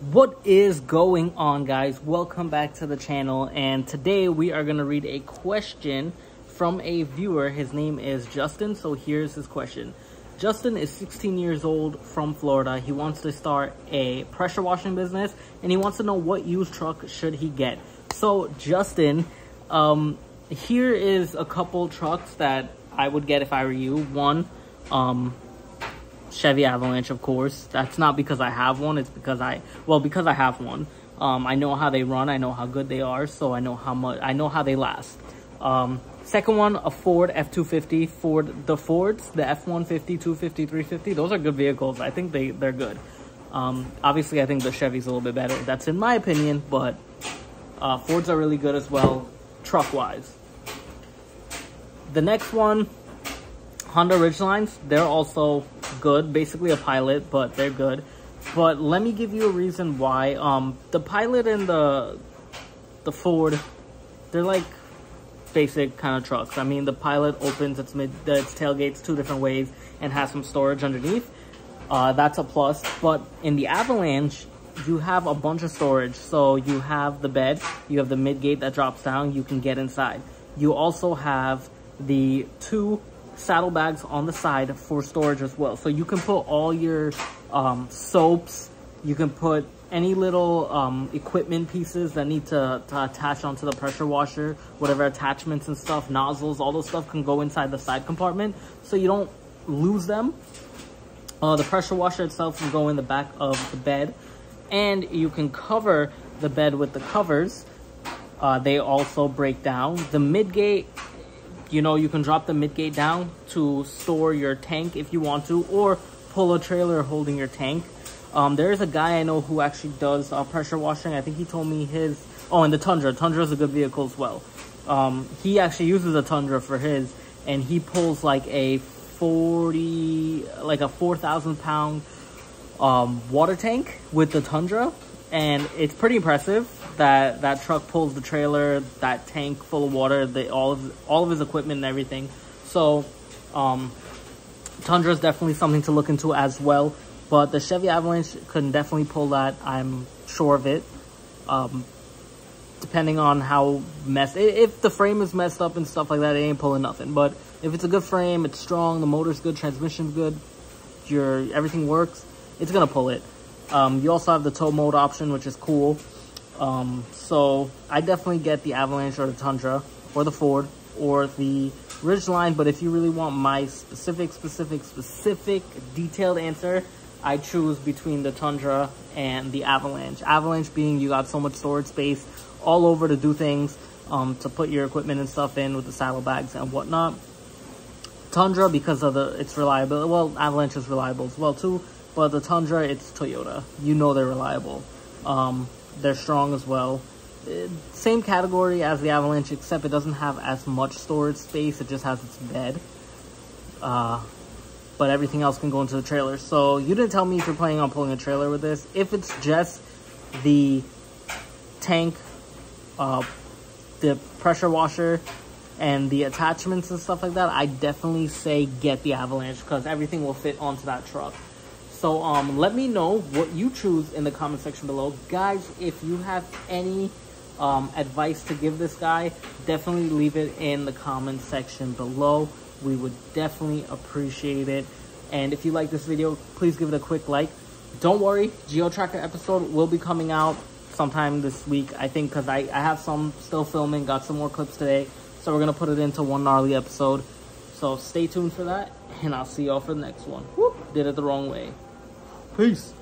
What is going on guys? Welcome back to the channel and today we are going to read a question from a viewer. His name is Justin, so here's his question. Justin is 16 years old from Florida. He wants to start a pressure washing business and he wants to know what used truck should he get. So Justin, um, here is a couple trucks that I would get if I were you. One, um, Chevy Avalanche, of course. That's not because I have one. It's because I, well, because I have one. Um, I know how they run. I know how good they are. So I know how much, I know how they last. Um, second one, a Ford F-250. Ford, the Fords, the F-150, 250, 350. Those are good vehicles. I think they, they're good. Um, obviously, I think the Chevy's a little bit better. That's in my opinion, but uh, Fords are really good as well, truck-wise. The next one, Honda Ridgelines, they're also good. Basically a Pilot, but they're good. But let me give you a reason why. Um, the Pilot and the the Ford, they're like basic kind of trucks. I mean, the Pilot opens its mid its tailgates two different ways and has some storage underneath. Uh, that's a plus. But in the Avalanche, you have a bunch of storage. So you have the bed, you have the mid gate that drops down, you can get inside. You also have the two saddlebags on the side for storage as well. So you can put all your um, soaps, you can put any little um, equipment pieces that need to, to, attach onto the pressure washer, whatever attachments and stuff, nozzles, all those stuff can go inside the side compartment so you don't lose them. Uh, the pressure washer itself can go in the back of the bed and you can cover the bed with the covers. Uh, they also break down. The midgate you know, you can drop the midgate down to store your tank if you want to, or pull a trailer holding your tank. Um, there is a guy I know who actually does uh, pressure washing. I think he told me his, oh, and the Tundra. Tundra is a good vehicle as well. Um, he actually uses a Tundra for his, and he pulls like a 40, like a 4,000 pound um, water tank with the Tundra, and it's pretty impressive that that truck pulls the trailer, that tank full of water, the, all of all of his equipment and everything. So, um, Tundra is definitely something to look into as well. But the Chevy Avalanche can definitely pull that. I'm sure of it. Um, depending on how messed, if the frame is messed up and stuff like that, it ain't pulling nothing. But if it's a good frame, it's strong, the motor's good, transmission's good, your everything works, it's gonna pull it. Um, you also have the tow mode option, which is cool. Um, so I definitely get the Avalanche or the Tundra or the Ford or the Ridgeline. But if you really want my specific, specific, specific detailed answer, I choose between the Tundra and the Avalanche. Avalanche being you got so much storage space all over to do things, um, to put your equipment and stuff in with the saddlebags and whatnot. Tundra because of the its reliability. Well, Avalanche is reliable as well too, but the Tundra it's Toyota. You know they're reliable. Um, they're strong as well. Uh, same category as the Avalanche, except it doesn't have as much storage space. It just has its bed. Uh, but everything else can go into the trailer. So you didn't tell me if you're planning on pulling a trailer with this. If it's just the tank, uh, the pressure washer, and the attachments and stuff like that, I definitely say get the Avalanche because everything will fit onto that truck. So um, let me know what you choose in the comment section below. Guys, if you have any um, advice to give this guy, definitely leave it in the comment section below. We would definitely appreciate it. And if you like this video, please give it a quick like. Don't worry, Geo Tracker episode will be coming out sometime this week. I think because I, I have some still filming, got some more clips today. So we're going to put it into one gnarly episode. So stay tuned for that, and I'll see y'all for the next one. Whoop, did it the wrong way. Peace.